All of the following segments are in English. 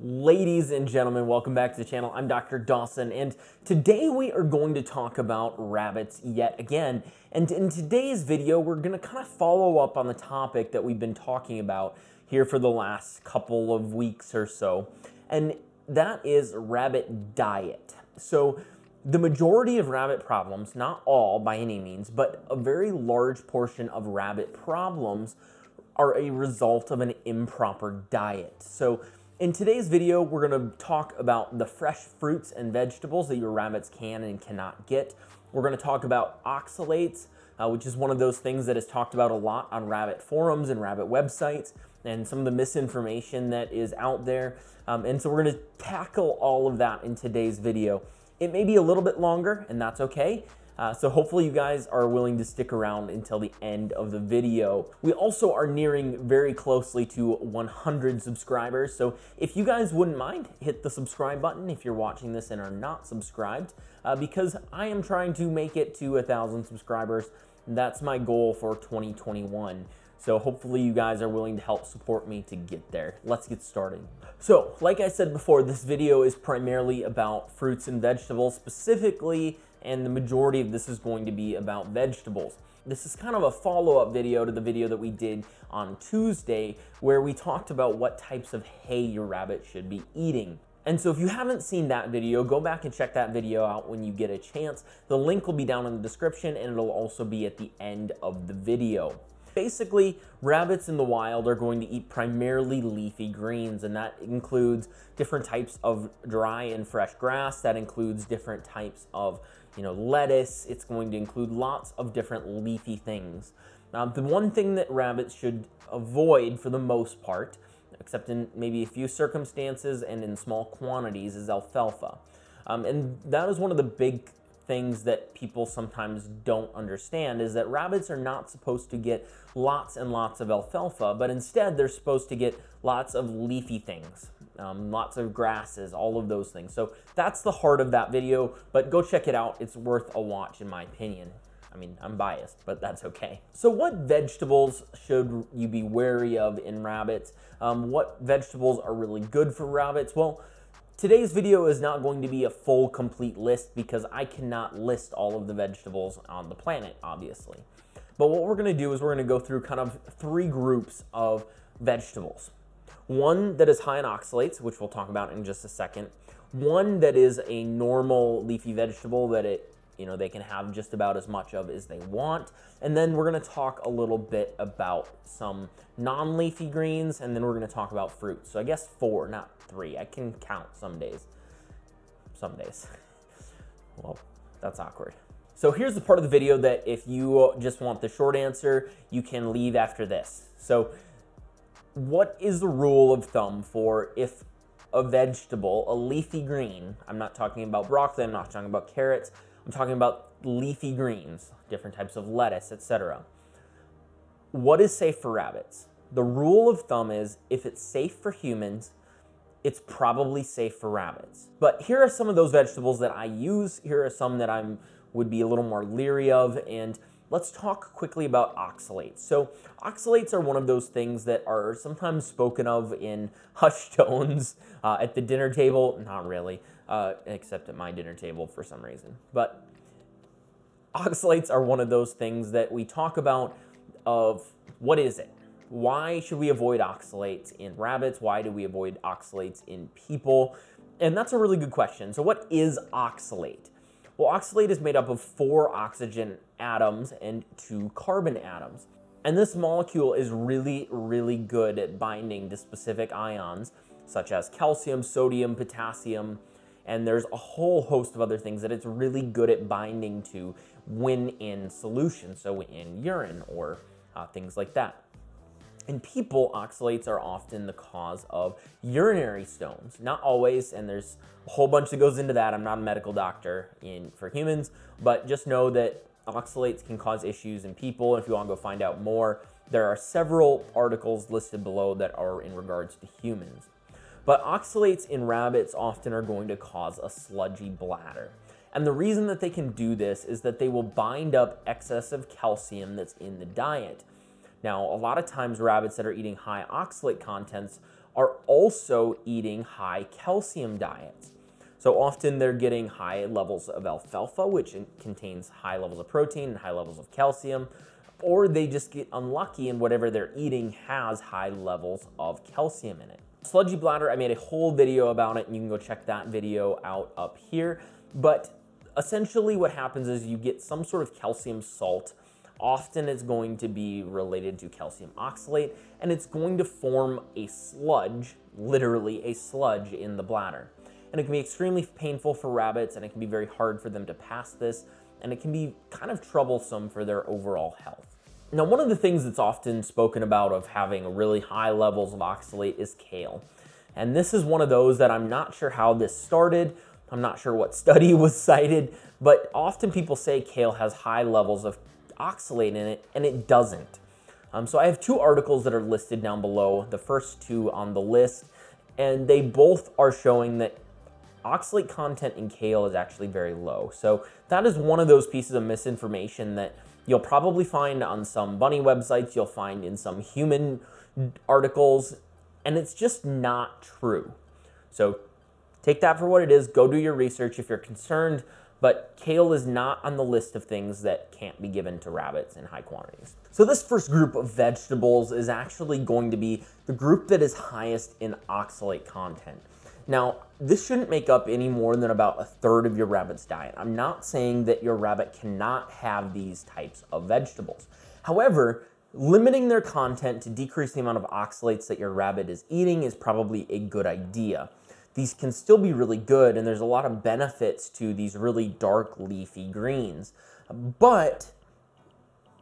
Ladies and gentlemen, welcome back to the channel. I'm Dr. Dawson, and today we are going to talk about rabbits yet again. And in today's video, we're going to kind of follow up on the topic that we've been talking about here for the last couple of weeks or so, and that is rabbit diet. So, the majority of rabbit problems, not all by any means, but a very large portion of rabbit problems are a result of an improper diet. So, in today's video, we're going to talk about the fresh fruits and vegetables that your rabbits can and cannot get. We're going to talk about oxalates, uh, which is one of those things that is talked about a lot on rabbit forums and rabbit websites, and some of the misinformation that is out there. Um, and so we're going to tackle all of that in today's video. It may be a little bit longer, and that's okay. Uh, so hopefully you guys are willing to stick around until the end of the video. We also are nearing very closely to 100 subscribers. So if you guys wouldn't mind, hit the subscribe button if you're watching this and are not subscribed, uh, because I am trying to make it to 1,000 subscribers. That's my goal for 2021. So hopefully you guys are willing to help support me to get there. Let's get started. So, like I said before, this video is primarily about fruits and vegetables, specifically and the majority of this is going to be about vegetables. This is kind of a follow-up video to the video that we did on Tuesday where we talked about what types of hay your rabbit should be eating. And so if you haven't seen that video, go back and check that video out when you get a chance. The link will be down in the description and it'll also be at the end of the video. Basically, rabbits in the wild are going to eat primarily leafy greens, and that includes different types of dry and fresh grass. That includes different types of you know, lettuce. It's going to include lots of different leafy things. Now, the one thing that rabbits should avoid for the most part, except in maybe a few circumstances and in small quantities, is alfalfa. Um, and that is one of the big things that people sometimes don't understand is that rabbits are not supposed to get lots and lots of alfalfa, but instead they're supposed to get lots of leafy things um, lots of grasses, all of those things. So that's the heart of that video, but go check it out. It's worth a watch in my opinion. I mean, I'm biased, but that's okay. So what vegetables should you be wary of in rabbits? Um, what vegetables are really good for rabbits? Well, today's video is not going to be a full, complete list because I cannot list all of the vegetables on the planet, obviously. But what we're gonna do is we're gonna go through kind of three groups of vegetables. One that is high in oxalates, which we'll talk about in just a second. One that is a normal leafy vegetable that it you know they can have just about as much of as they want. And then we're going to talk a little bit about some non-leafy greens and then we're going to talk about fruit. So i guess four not three. I can count some days. Some days. Well that's awkward. So here's the part of the video that if you just want the short answer you can leave after this. So what is the rule of thumb for if a vegetable, a leafy green, I'm not talking about broccoli, I'm not talking about carrots, I'm talking about leafy greens, different types of lettuce, etc. What is safe for rabbits? The rule of thumb is if it's safe for humans, it's probably safe for rabbits. But here are some of those vegetables that I use. Here are some that I'm would be a little more leery of and let's talk quickly about oxalates. So oxalates are one of those things that are sometimes spoken of in hushed tones uh, at the dinner table. Not really, uh, except at my dinner table for some reason. But oxalates are one of those things that we talk about of what is it? Why should we avoid oxalates in rabbits? Why do we avoid oxalates in people? And that's a really good question. So what is oxalate? Well, oxalate is made up of four oxygen atoms and two carbon atoms. And this molecule is really, really good at binding to specific ions, such as calcium, sodium, potassium, and there's a whole host of other things that it's really good at binding to when in solution, so in urine or uh, things like that. In people, oxalates are often the cause of urinary stones. Not always, and there's a whole bunch that goes into that. I'm not a medical doctor in for humans, but just know that oxalates can cause issues in people. If you want to go find out more, there are several articles listed below that are in regards to humans. But oxalates in rabbits often are going to cause a sludgy bladder. And the reason that they can do this is that they will bind up excessive calcium that's in the diet. Now, a lot of times rabbits that are eating high oxalate contents are also eating high calcium diets. So often they're getting high levels of alfalfa, which contains high levels of protein and high levels of calcium, or they just get unlucky and whatever they're eating has high levels of calcium in it. Sludgy bladder, I made a whole video about it and you can go check that video out up here. But essentially what happens is you get some sort of calcium salt often it's going to be related to calcium oxalate and it's going to form a sludge, literally a sludge in the bladder. And it can be extremely painful for rabbits and it can be very hard for them to pass this and it can be kind of troublesome for their overall health. Now, one of the things that's often spoken about of having really high levels of oxalate is kale. And this is one of those that I'm not sure how this started. I'm not sure what study was cited, but often people say kale has high levels of oxalate in it, and it doesn't. Um, so I have two articles that are listed down below, the first two on the list, and they both are showing that oxalate content in kale is actually very low. So that is one of those pieces of misinformation that you'll probably find on some bunny websites, you'll find in some human articles, and it's just not true. So take that for what it is, go do your research if you're concerned but kale is not on the list of things that can't be given to rabbits in high quantities. So this first group of vegetables is actually going to be the group that is highest in oxalate content. Now, this shouldn't make up any more than about a third of your rabbit's diet. I'm not saying that your rabbit cannot have these types of vegetables. However, limiting their content to decrease the amount of oxalates that your rabbit is eating is probably a good idea these can still be really good and there's a lot of benefits to these really dark leafy greens, but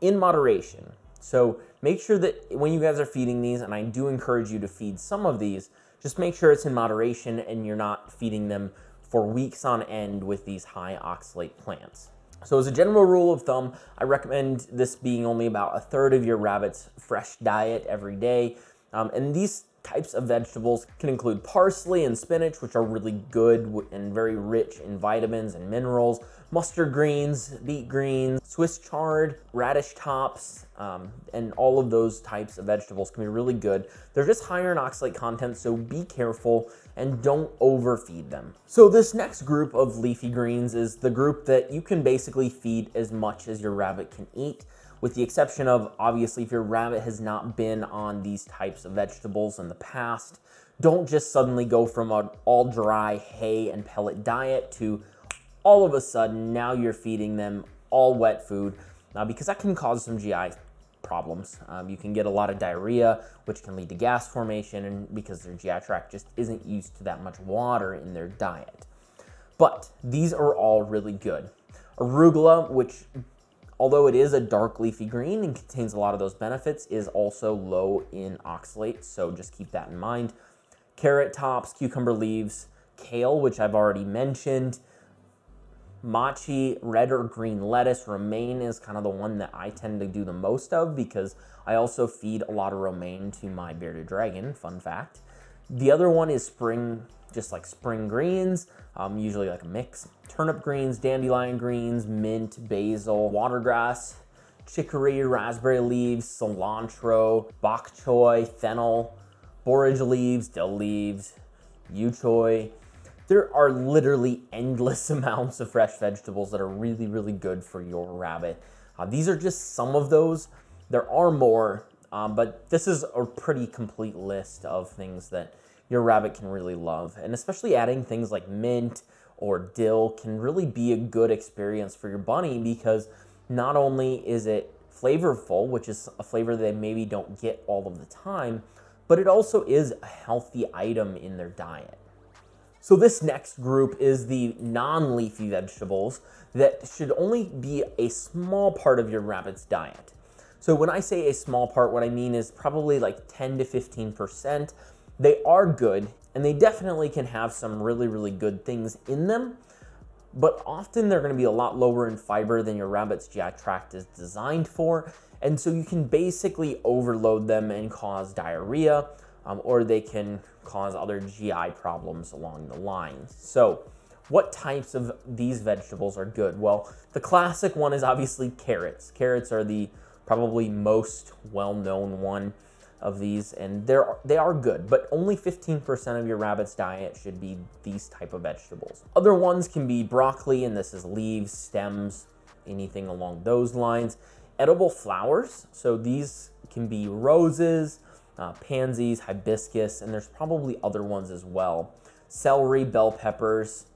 in moderation. So make sure that when you guys are feeding these, and I do encourage you to feed some of these, just make sure it's in moderation and you're not feeding them for weeks on end with these high oxalate plants. So as a general rule of thumb, I recommend this being only about a third of your rabbit's fresh diet every day. Um, and these types of vegetables can include parsley and spinach, which are really good and very rich in vitamins and minerals, mustard greens, beet greens, Swiss chard, radish tops, um, and all of those types of vegetables can be really good. They're just higher in oxalate content, so be careful and don't overfeed them. So this next group of leafy greens is the group that you can basically feed as much as your rabbit can eat with the exception of obviously if your rabbit has not been on these types of vegetables in the past, don't just suddenly go from an all dry hay and pellet diet to all of a sudden now you're feeding them all wet food uh, because that can cause some GI problems. Um, you can get a lot of diarrhea, which can lead to gas formation, and because their GI tract just isn't used to that much water in their diet. But these are all really good. Arugula, which although it is a dark leafy green and contains a lot of those benefits, is also low in oxalate, so just keep that in mind. Carrot tops, cucumber leaves, kale, which I've already mentioned, mache, red or green lettuce, romaine is kind of the one that I tend to do the most of because I also feed a lot of romaine to my bearded dragon, fun fact. The other one is spring just like spring greens, um, usually like a mix. Turnip greens, dandelion greens, mint, basil, watercress, chicory, raspberry leaves, cilantro, bok choy, fennel, borage leaves, dill leaves, yu choy. There are literally endless amounts of fresh vegetables that are really, really good for your rabbit. Uh, these are just some of those. There are more, um, but this is a pretty complete list of things that your rabbit can really love. And especially adding things like mint or dill can really be a good experience for your bunny because not only is it flavorful, which is a flavor they maybe don't get all of the time, but it also is a healthy item in their diet. So this next group is the non-leafy vegetables that should only be a small part of your rabbit's diet. So when I say a small part, what I mean is probably like 10 to 15%. They are good, and they definitely can have some really, really good things in them, but often they're gonna be a lot lower in fiber than your rabbit's GI tract is designed for, and so you can basically overload them and cause diarrhea, um, or they can cause other GI problems along the line. So what types of these vegetables are good? Well, the classic one is obviously carrots. Carrots are the probably most well-known one. of these, and they're they are good, but only 15% of your rabbit's diet should be these type of vegetables. Other ones can be broccoli, and this is leaves, stems, anything along those lines. Edible flowers, so these can be roses, uh, pansies, hibiscus, and there's probably other ones as well. Celery, bell peppers,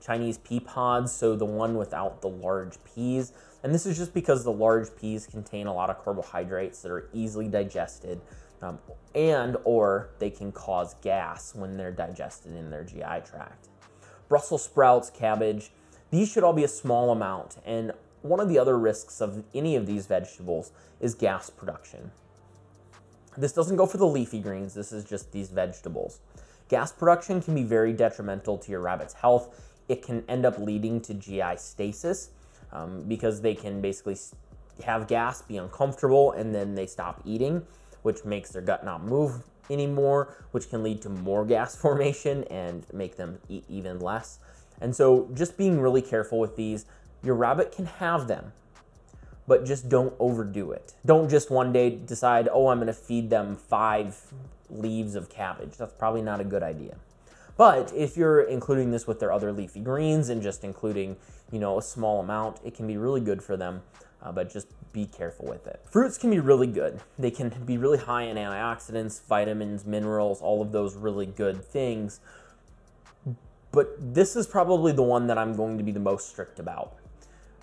Chinese pea pods, so the one without the large peas. And this is just because the large peas contain a lot of carbohydrates that are easily digested um, and or they can cause gas when they're digested in their GI tract. Brussels sprouts, cabbage, these should all be a small amount. And one of the other risks of any of these vegetables is gas production. This doesn't go for the leafy greens, this is just these vegetables. Gas production can be very detrimental to your rabbit's health. It can end up leading to GI stasis um, because they can basically have gas, be uncomfortable, and then they stop eating, which makes their gut not move anymore, which can lead to more gas formation and make them eat even less. And so just being really careful with these, your rabbit can have them, but just don't overdo it. Don't just one day decide, oh, I'm gonna feed them five leaves of cabbage. That's probably not a good idea. But if you're including this with their other leafy greens and just including, you know, a small amount, it can be really good for them, uh, but just be careful with it. Fruits can be really good. They can be really high in antioxidants, vitamins, minerals, all of those really good things. But this is probably the one that I'm going to be the most strict about.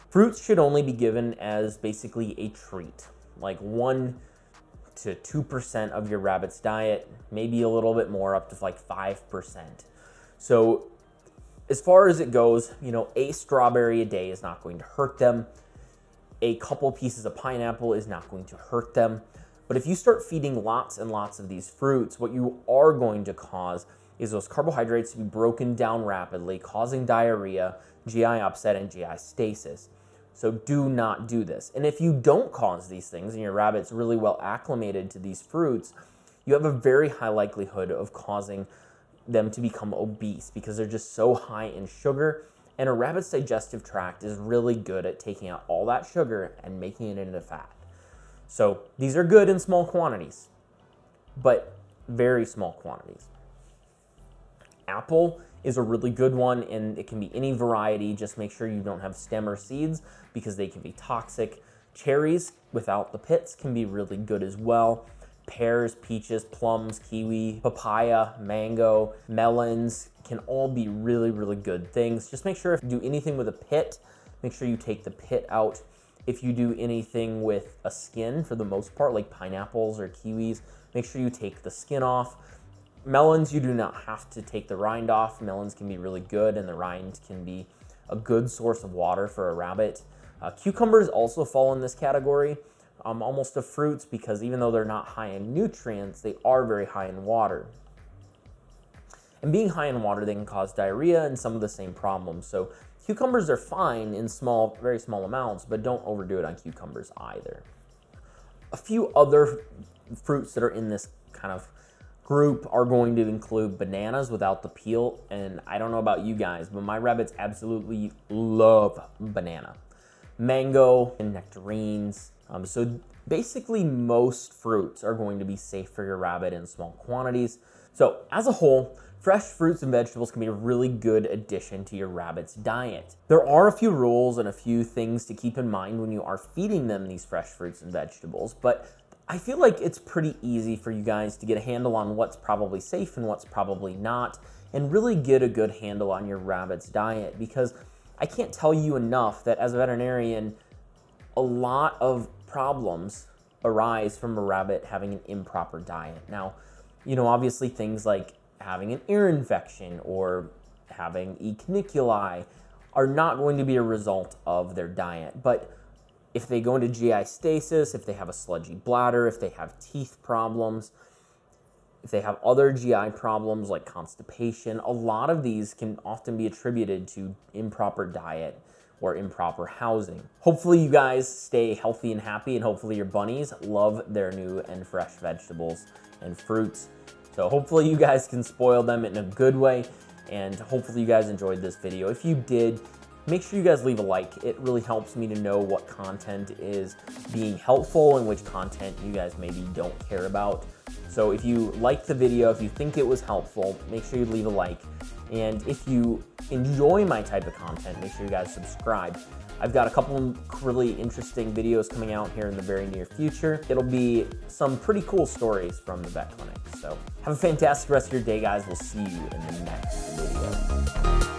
Fruits should only be given as basically a treat, like one to 2% of your rabbit's diet, maybe a little bit more, up to like 5%. So, as far as it goes, you know, a strawberry a day is not going to hurt them. A couple pieces of pineapple is not going to hurt them. But if you start feeding lots and lots of these fruits, what you are going to cause is those carbohydrates to be broken down rapidly, causing diarrhea, GI upset, and GI stasis. So do not do this. And if you don't cause these things and your rabbit's really well acclimated to these fruits, you have a very high likelihood of causing them to become obese because they're just so high in sugar. And a rabbit's digestive tract is really good at taking out all that sugar and making it into fat. So these are good in small quantities, but very small quantities. Apple is a really good one and it can be any variety. Just make sure you don't have stem or seeds because they can be toxic. Cherries without the pits can be really good as well. Pears, peaches, plums, kiwi, papaya, mango, melons can all be really, really good things. Just make sure if you do anything with a pit, make sure you take the pit out. If you do anything with a skin, for the most part, like pineapples or kiwis, make sure you take the skin off. Melons, you do not have to take the rind off. Melons can be really good, and the rind can be a good source of water for a rabbit. Uh, cucumbers also fall in this category, um, almost of fruits, because even though they're not high in nutrients, they are very high in water. And being high in water, they can cause diarrhea and some of the same problems. So cucumbers are fine in small, very small amounts, but don't overdo it on cucumbers either. A few other fruits that are in this kind of group are going to include bananas without the peel. And I don't know about you guys, but my rabbits absolutely love banana. Mango and nectarines. Um, so basically most fruits are going to be safe for your rabbit in small quantities. So as a whole, fresh fruits and vegetables can be a really good addition to your rabbit's diet. There are a few rules and a few things to keep in mind when you are feeding them these fresh fruits and vegetables, but I feel like it's pretty easy for you guys to get a handle on what's probably safe and what's probably not, and really get a good handle on your rabbit's diet because I can't tell you enough that as a veterinarian, a lot of problems arise from a rabbit having an improper diet. Now, you know, obviously things like having an ear infection or having E. cuniculi are not going to be a result of their diet, but if they go into GI stasis, if they have a sludgy bladder, if they have teeth problems, if they have other GI problems like constipation, a lot of these can often be attributed to improper diet or improper housing. Hopefully, you guys stay healthy and happy, and hopefully, your bunnies love their new and fresh vegetables and fruits. So, hopefully, you guys can spoil them in a good way, and hopefully, you guys enjoyed this video. If you did, make sure you guys leave a like. It really helps me to know what content is being helpful and which content you guys maybe don't care about. So if you liked the video, if you think it was helpful, make sure you leave a like. And if you enjoy my type of content, make sure you guys subscribe. I've got a couple really interesting videos coming out here in the very near future. It'll be some pretty cool stories from the vet clinic. So have a fantastic rest of your day, guys. We'll see you in the next video.